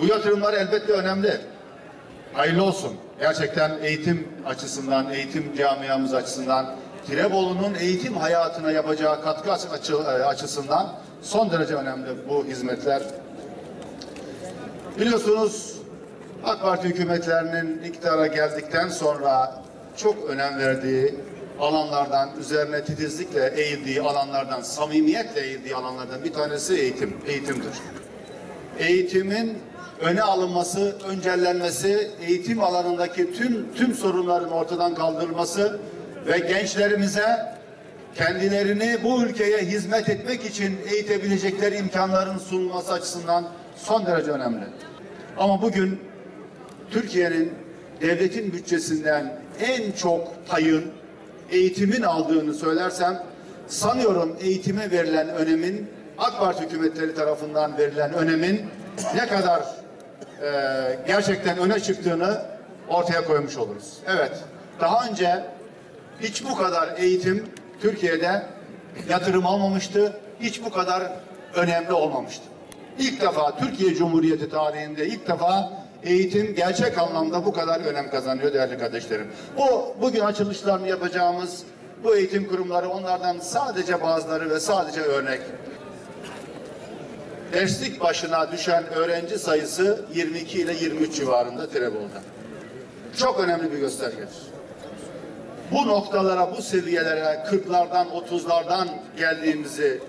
Bu yatırımlar elbette önemli. Hayırlı olsun. Gerçekten eğitim açısından, eğitim camiamız açısından, Tirebolu'nun eğitim hayatına yapacağı katkı açı- açısından son derece önemli bu hizmetler. Biliyorsunuz AK Parti hükümetlerinin iktidara geldikten sonra çok önem verdiği alanlardan, üzerine titizlikle eğildiği alanlardan, samimiyetle eğildiği alanlardan bir tanesi eğitim, eğitimdir. Eğitimin öne alınması, öncelenmesi, eğitim alanındaki tüm tüm sorunların ortadan kaldırılması ve gençlerimize kendilerini bu ülkeye hizmet etmek için eğitebilecekleri imkanların sunulması açısından son derece önemli. Ama bugün Türkiye'nin devletin bütçesinden en çok payın eğitimin aldığını söylersem sanıyorum eğitime verilen önemin AK Parti hükümetleri tarafından verilen önemin ne kadar gerçekten öne çıktığını ortaya koymuş oluruz. Evet, daha önce hiç bu kadar eğitim Türkiye'de yatırım almamıştı, hiç bu kadar önemli olmamıştı. İlk defa Türkiye Cumhuriyeti tarihinde ilk defa eğitim gerçek anlamda bu kadar önem kazanıyor değerli kardeşlerim. Bu bugün açılışlarını yapacağımız bu eğitim kurumları onlardan sadece bazıları ve sadece örnek. Derslik başına düşen öğrenci sayısı 22 ile 23 civarında Tirebolu'da. Çok önemli bir göstergedir. Bu noktalara, bu seviyelere 40'lardan, 30'lardan geldiğimizi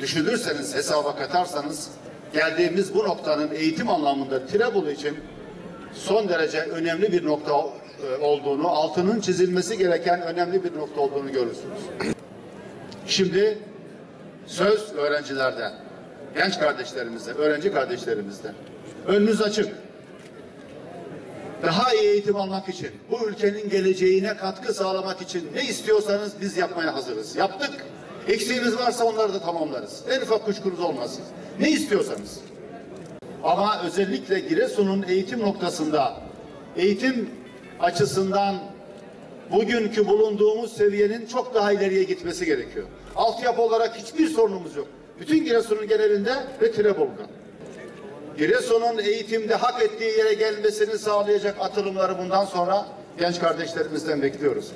düşünürseniz, hesaba katarsanız geldiğimiz bu noktanın eğitim anlamında Tirebolu için son derece önemli bir nokta e, olduğunu, altının çizilmesi gereken önemli bir nokta olduğunu görürsünüz. Şimdi söz öğrencilerden, genç kardeşlerimizde, öğrenci kardeşlerimizde. Önünüz açık. Daha iyi eğitim almak için, bu ülkenin geleceğine katkı sağlamak için ne istiyorsanız biz yapmaya hazırız. Yaptık. Eksiğimiz varsa onları da tamamlarız. En ufak kuşkunuz olmasın. Ne istiyorsanız. Ama özellikle Giresun'un eğitim noktasında, eğitim açısından bugünkü bulunduğumuz seviyenin çok daha ileriye gitmesi gerekiyor. Altyapı olarak hiçbir sorunumuz yok. Bütün Giresun'un genelinde ve Tirebolu'da. Giresun'un eğitimde hak ettiği yere gelmesini sağlayacak atılımları bundan sonra genç kardeşlerimizden bekliyoruz.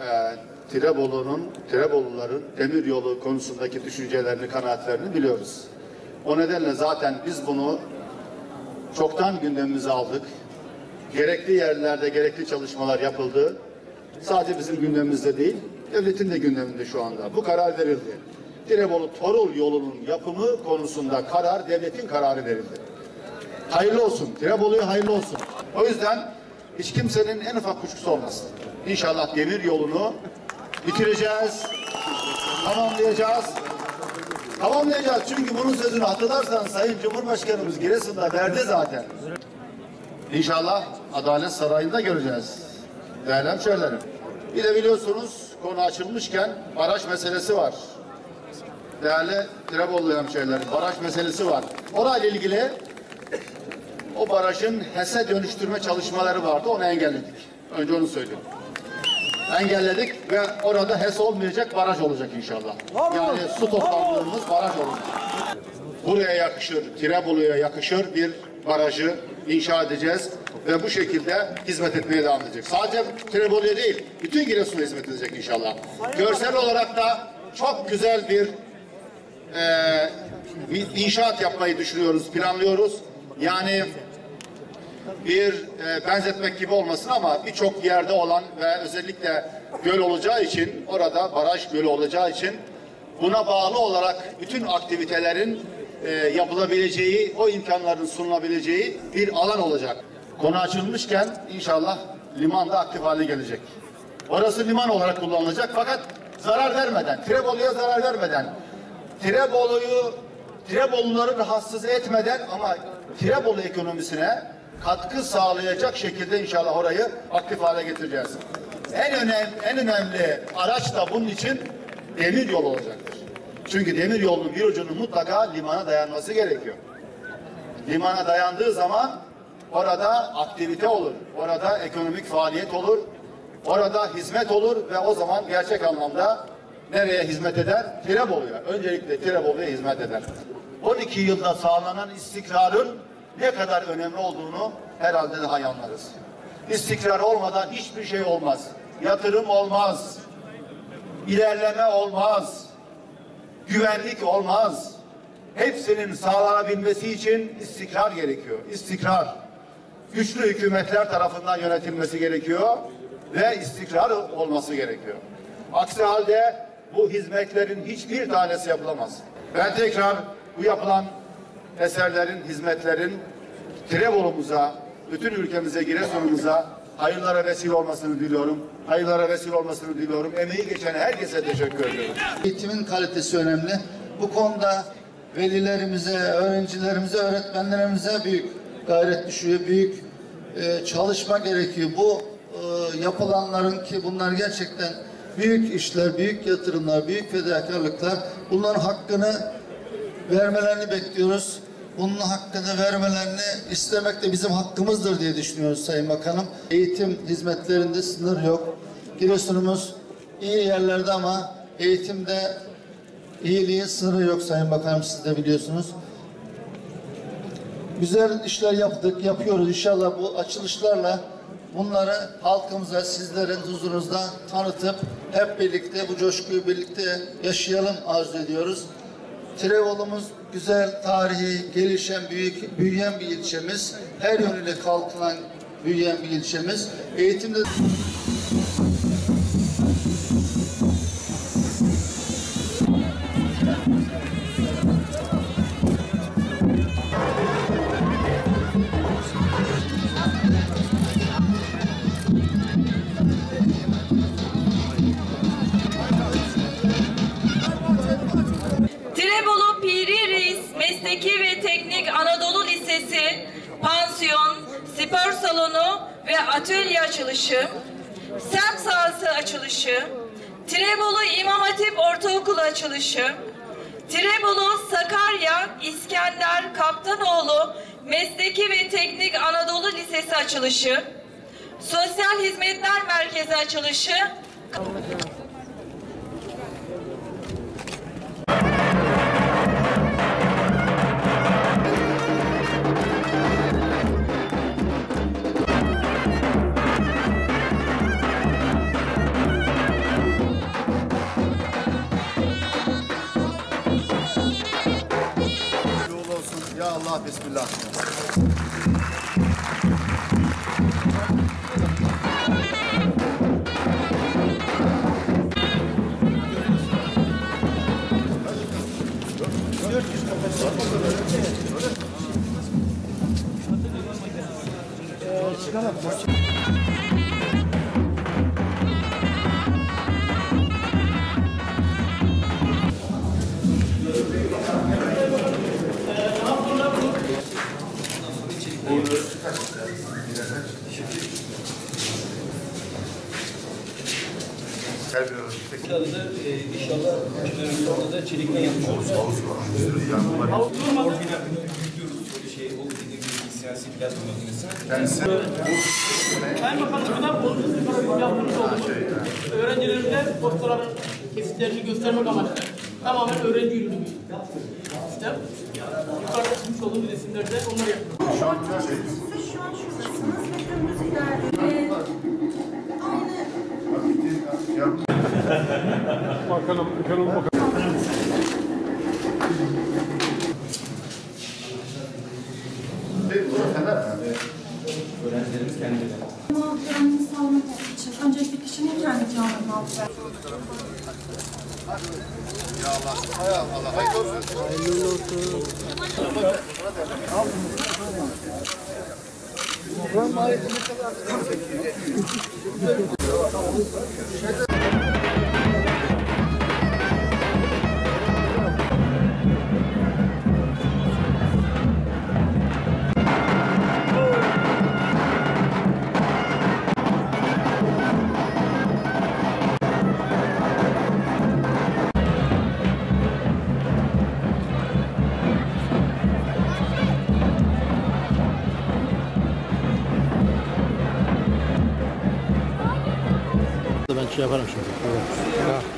Ee, Tirebolu'nun, Tireboluların demir yolu konusundaki düşüncelerini, kanaatlerini biliyoruz. O nedenle zaten biz bunu çoktan gündemimize aldık. Gerekli yerlerde gerekli çalışmalar yapıldı. Sadece bizim gündemimizde değil, devletin de gündeminde şu anda. Bu karar verildi. Tirebolu Torul yolunun yapımı konusunda karar, devletin kararı verildi. Hayırlı olsun. Tirebolu'ya hayırlı olsun. O yüzden hiç kimsenin en ufak kuşkusu olmasın. İnşallah demir yolunu bitireceğiz, tamamlayacağız. Tamamlayacağız çünkü bunun sözünü hatırlarsanız Sayın Cumhurbaşkanımız Giresun'da verdi zaten. İnşallah Adalet Sarayı'nda göreceğiz. Değerli hemşehrilerim. Bir de biliyorsunuz konu açılmışken baraj meselesi var. Değerli Tirebolu hemşehrilerim baraj meselesi var. Orayla ilgili o barajın HES'e dönüştürme çalışmaları vardı. Onu engelledik. Önce onu söyleyeyim. Engelledik ve orada HES olmayacak baraj olacak inşallah. Yani su toplamlarımız baraj olacak. Buraya yakışır, Tirebolu'ya yakışır bir barajı inşa edeceğiz ve bu şekilde hizmet etmeye devam edecek. Sadece Tirebolu'ya değil, bütün Giresun'a hizmet edecek inşallah. Görsel olarak da çok güzel bir e, inşaat yapmayı düşünüyoruz, planlıyoruz. Yani bir e, benzetmek gibi olmasın ama birçok yerde olan ve özellikle göl olacağı için orada baraj gölü olacağı için buna bağlı olarak bütün aktivitelerin e, yapılabileceği, o imkanların sunulabileceği bir alan olacak. Konu açılmışken inşallah liman da aktif hale gelecek. Orası liman olarak kullanılacak fakat zarar vermeden, Tirebolu'ya zarar vermeden, Tirebolu'yu Tireboluları rahatsız etmeden ama Tirebolu ekonomisine katkı sağlayacak şekilde inşallah orayı aktif hale getireceğiz. En önemli, en önemli araç da bunun için demir yolu olacaktır. Çünkü demir yolunun bir ucunun mutlaka limana dayanması gerekiyor. Limana dayandığı zaman orada aktivite olur, orada ekonomik faaliyet olur, orada hizmet olur ve o zaman gerçek anlamda nereye hizmet eder? Tirebolu'ya. Öncelikle Tirebolu'ya hizmet eder. 12 yılda sağlanan istikrarın ne kadar önemli olduğunu herhalde daha anlarız. İstikrar olmadan hiçbir şey olmaz. Yatırım olmaz. İlerleme olmaz. Güvenlik olmaz. Hepsinin sağlanabilmesi için istikrar gerekiyor. İstikrar. Güçlü hükümetler tarafından yönetilmesi gerekiyor ve istikrar olması gerekiyor. Aksi halde bu hizmetlerin hiçbir tanesi yapılamaz. Ben tekrar bu yapılan eserlerin, hizmetlerin Tirebolu'muza, bütün ülkemize, Giresun'umuza hayırlara vesile olmasını diliyorum. Hayırlara vesile olmasını diliyorum. Emeği geçen herkese teşekkür ediyorum. Eğitimin kalitesi önemli. Bu konuda velilerimize, öğrencilerimize, öğretmenlerimize büyük gayret düşüyor, büyük e, çalışma gerekiyor. Bu e, yapılanların ki bunlar gerçekten büyük işler, büyük yatırımlar, büyük fedakarlıklar. Bunların hakkını vermelerini bekliyoruz. Bunun hakkını vermelerini istemek de bizim hakkımızdır diye düşünüyoruz Sayın Bakanım. Eğitim hizmetlerinde sınır yok. Giresunumuz iyi yerlerde ama eğitimde iyiliğin sınırı yok Sayın Bakanım siz de biliyorsunuz. Güzel işler yaptık, yapıyoruz. İnşallah bu açılışlarla bunları halkımıza, sizlerin huzurunuzda tanıtıp hep birlikte bu coşkuyu birlikte yaşayalım arzu ediyoruz. Tirevolumuz güzel, tarihi, gelişen, büyük, büyüyen bir ilçemiz. Her yönüyle kalkınan, büyüyen bir ilçemiz. Eğitimde... spor salonu ve atölye açılışı, semt sahası açılışı, Tirebolu İmam Hatip Ortaokulu açılışı, Tirebolu Sakarya İskender Kaptanoğlu Mesleki ve Teknik Anadolu Lisesi açılışı, Sosyal Hizmetler Merkezi açılışı, Burada da inşallah orada da çelikten yapmış oluruz. Orijinal yüklüyoruz. Böyle şey, o siyasi plasma makinesi. Sayın Bakanım kadar bozulmuş program yaptığımız oldu. Öğrencilerimize postaların kesitlerini göstermek amaçlı tamamen öğrenci ürünü bir sistem. Yukarıda çıkmış olduğumuz resimlerde onları. Siz şu an şuradasınız ve dümdüz ilerleyin. Ee, aynı Öğrencilerimiz kendileri. ama güvenliğini sağlamak için öncelikle kişinin kendi canını alacak. Hay Allah. Hayırlı olsun. Ben şey yaparım şimdi. Evet. Ya.